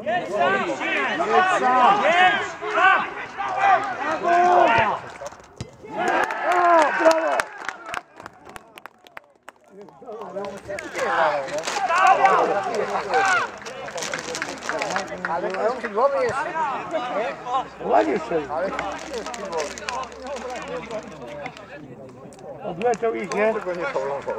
Jedź sam! Jedź sam! Jedź sam! Brawo! Brawo! Brawo! Brawo! Ale skrzydłowy jest. Ładnie strzelił. Ale jest skrzydłowy. Odleciał ich, nie? Tego nie faulował.